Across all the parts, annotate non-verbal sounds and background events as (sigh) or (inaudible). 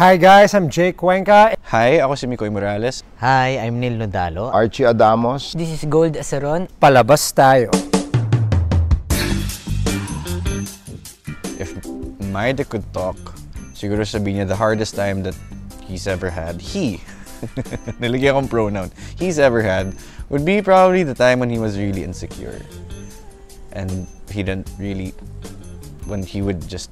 Hi guys, I'm Jake Cuenca. Hi, ako si Mikoy Morales. Hi, I'm Neil Nodalo. Archie Adamos. This is Gold Asaron. Palabas tayo. If Maida could talk, siguro sabihin niya the hardest time that he's ever had, he, (laughs) nilagyan kong pronoun, he's ever had, would be probably the time when he was really insecure. And he didn't really, when he would just,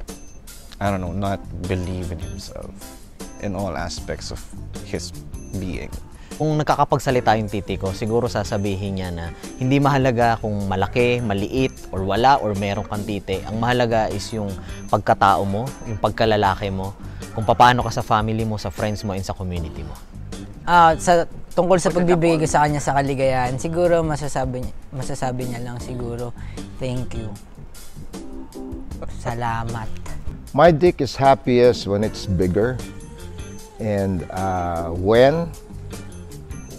I don't know, not believe in himself in all aspects of his being. Kung nakakapagsalita yung titi ko, siguro sasabihin niya na hindi mahalaga kung malaki, maliit, or wala, or meron kang titi. Ang mahalaga is yung pagkatao mo, yung pagkalalaki mo, kung paano ka sa family mo, sa friends mo, and sa community mo. Ah, sa tungkol sa pagbibigay ko sa kanya sa kaligayahan, siguro masasabi niya, masasabi niya lang siguro, thank you. Salamat. My dick is happiest when it's bigger. And uh, when?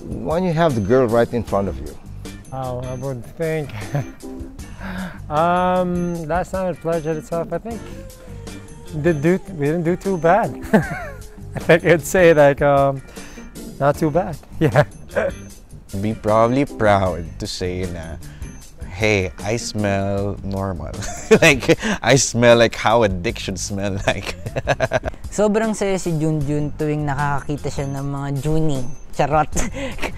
When you have the girl right in front of you. Oh, I would think. (laughs) um, last time at Pledge itself, I think did do we didn't do too bad. (laughs) I think I'd say like um, not too bad. (laughs) Yeah. Be probably proud to say na, hey, I smell normal. (laughs) like, I smell like how a dick should smell (laughs) like. Sobrang saya si Junjun tuwing nakakakita siya ng mga Junie. Charot.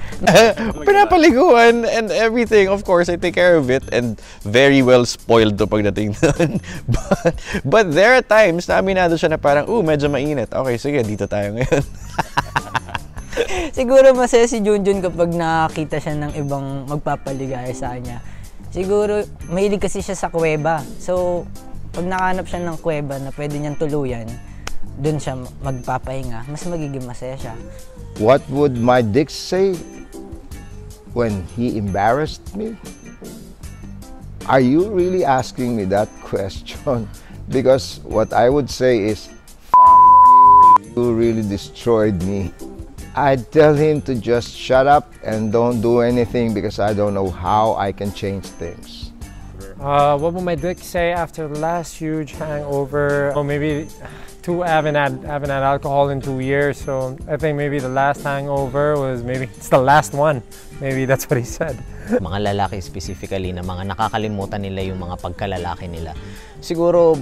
(laughs) Pinapaliguan and everything. Of course, I take care of it and very well spoiled to pagdating doon. but, but there are times na aminado siya na parang, ooh, medyo mainit. Okay, sige, dito tayo ngayon. Siguro masaya si Junjun kapag nakakita siya ng ibang magpapaligaya sa kanya. Siguro, mahilig kasi siya sa kuweba. So, pag nakahanap siya ng kuweba na pwede niyang tuluyan, doon siya magpapahinga, mas magiging masaya siya. What would my dick say when he embarrassed me? Are you really asking me that question? (laughs) Because what I would say is, you, you really destroyed me. I'd tell him to just shut up and don't do anything because I don't know how I can change things. Uh, what would my dick say after the last huge hangover? Oh, maybe two. I haven't had haven't had alcohol in two years, so I think maybe the last hangover was maybe (laughs) it's the last one. Maybe that's what he said. mga lalaki specifically na mga nakakalimutan nila yung mga pagkalalaki nila. Siguro,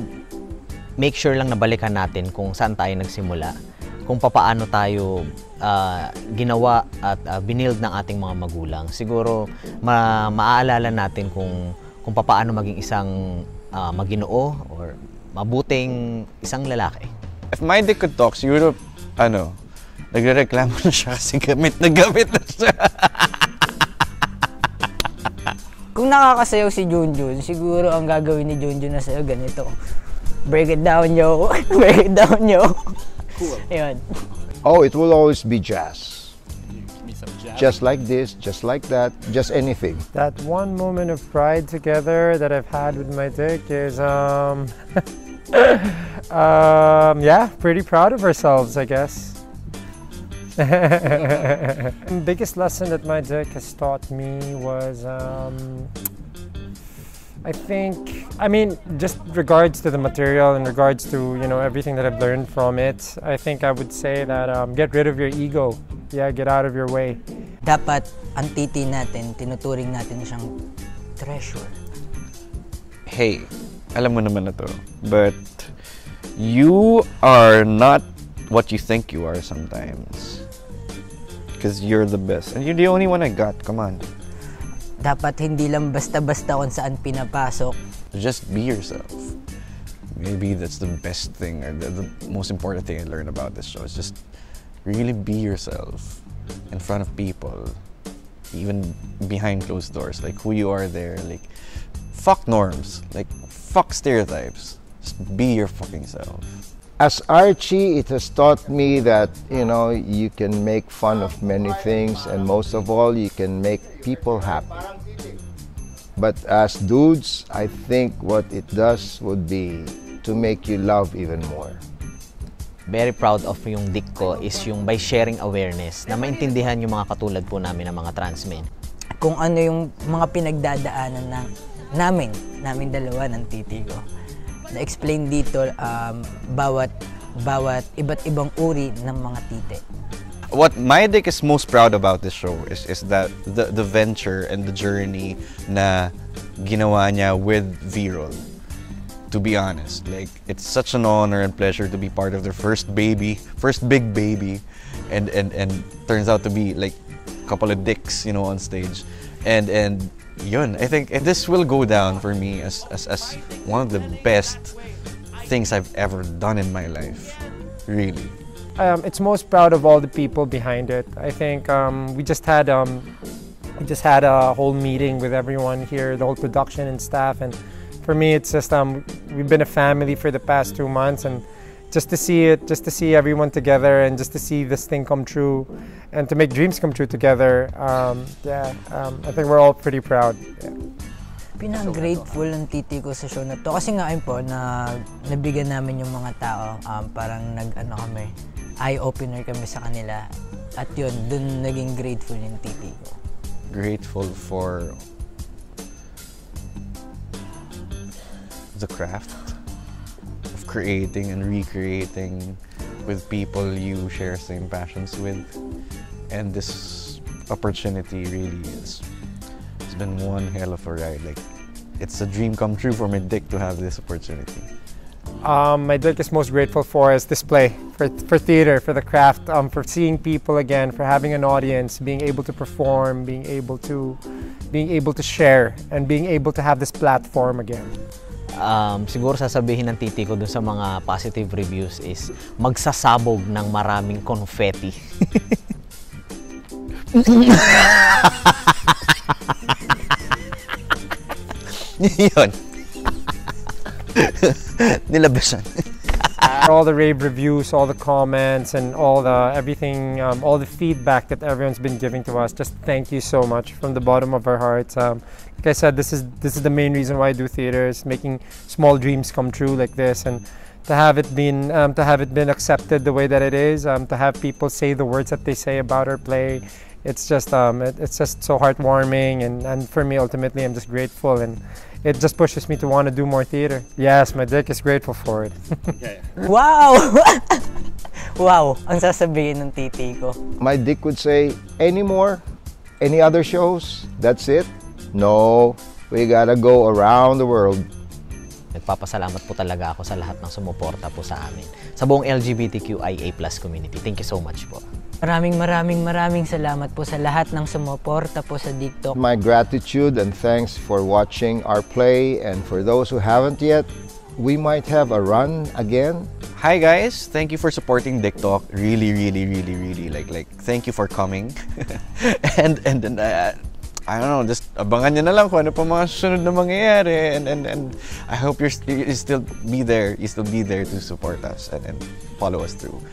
make sure lang nabalikan natin kung saan tayo nagsimula, kung papaano tayo ah, ginawa at uh, binild ng ating mga magulang. Siguro, ma maaalala natin kung kung papaano maging isang ah, maginoo or mabuting isang lalaki. If my dick could talk, siguro, ano, nagre-reklamo na siya kasi gamit na gamit na siya. (laughs) Kung nakakasayaw si Junjun, siguro ang gagawin ni Junjun na sa'yo ganito. Break it down, yo. (laughs) Break it down, yo. Yun. Oh, it will always be jazz. Just like this, just like that, just anything. That one moment of pride together that I've had with my dick is, um, (laughs) um, yeah, pretty proud of ourselves, I guess. (laughs) biggest lesson that my dick has taught me was, um, I think, I mean, just regards to the material and regards to, you know, everything that I've learned from it, I think I would say that um, get rid of your ego. Yeah, get out of your way. Dapat ang titi natin, tinuturing natin siyang treasure. hey, alam mo naman na to, but you are not what you think you are sometimes. Because you're the best. And you're the only one I got. Come on. Dapat hindi lang basta-basta kung saan pinapasok. Just be yourself. Maybe that's the best thing or the, the most important thing I learned about this show is just really be yourself in front of people, even behind closed doors. Like who you are there. Like fuck norms. Like fuck stereotypes. Just be your fucking self. As Archie, it has taught me that, you know, you can make fun of many things and most of all, you can make people happy. But as dudes, I think what it does would be to make you love even more. Very proud of yung dick ko is yung by sharing awareness na maintindihan yung mga katulad po namin ng mga trans men. Kung ano yung mga pinagdadaanan ng, namin, namin dalawa ng titi ko. Na-explain dito um, bawat bawat iba't ibang uri ng mga tite. What my dick is most proud about this show is is that the the venture and the journey na ginawa niya with V-Roll. To be honest, like it's such an honor and pleasure to be part of their first baby, first big baby, and and and turns out to be like a couple of dicks, you know, on stage, and and yun, I think this will go down for me as as as one of the best things I've ever done in my life, really. um, it's most proud of all the people behind it. I think um, we just had um, we just had a whole meeting with everyone here, the whole production and staff, and for me, it's just um, we've been a family for the past two months, and just to see it, just to see everyone together, and just to see this thing come true, and to make dreams come true together. Um, yeah, um, I think we're all pretty proud. Yeah. Pinang-grateful ng titi ko sa show na to. Kasi nga ayun po, na nabigyan namin yung mga tao, um, parang nag-ano kami, eye-opener kami sa kanila. At yun, dun naging grateful yung titi ko. grateful for the craft creating and recreating with people you share same passions with. And this opportunity really is it's been one hell of a ride. Like it's a dream come true for my dick to have this opportunity. Um, my dick is most grateful for is display, for, for theater, for the craft, um, for seeing people again, for having an audience, being able to perform, being able to, being able to share, and being able to have this platform again. Um, siguro sasabihin ng titi ko dun sa mga positive reviews is magsasabog ng maraming confetti. (laughs) yun (laughs) nilabasan all the rave reviews, all the comments, and all the everything, um, all the feedback that everyone's been giving to us. Just thank you so much from the bottom of our hearts. Um, like I said, this is this is the main reason why I do theater making small dreams come true like this, and to have it been um, to have it been accepted the way that it is, um, to have people say the words that they say about our play. It's just um, it, it's just so heartwarming, and, and for me, ultimately, I'm just grateful, and it just pushes me to want to do more theater. Yes, my dick is grateful for it. (laughs) Wow! (laughs) wow! Ang sasabihin ng titi ko. My dick would say, any more? Any other shows? That's it? No, we gotta go around the world. Nagpapasalamat po talaga ako sa lahat ng sumuporta po sa amin. Sa buong LGBTQIA plus community. Thank you so much po. Maraming maraming maraming salamat po sa lahat ng sumuporta po sa TikTok. My gratitude and thanks for watching our play, and for those who haven't yet, we might have a run again. Hi guys, thank you for supporting Dick Talk. Really, really, really, really like like thank you for coming. (laughs) and and and uh, I don't know, just abangan niyo na lang kung ano pa mga susunod na mangyayari and and and I hope you're st- you still be there, you still be there to support us and, and follow us through.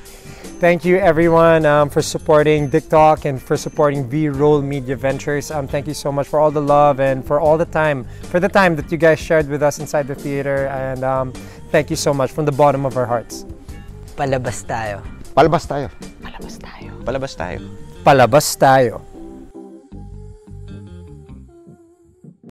Thank you everyone um, for supporting Dick Talk and for supporting V Roll Media Ventures. Um, thank you so much for all the love and for all the time, for the time that you guys shared with us inside the theater. And um, thank you so much from the bottom of our hearts. Palabas tayo. Palabas tayo. Palabas tayo. Palabas tayo. Palabas tayo.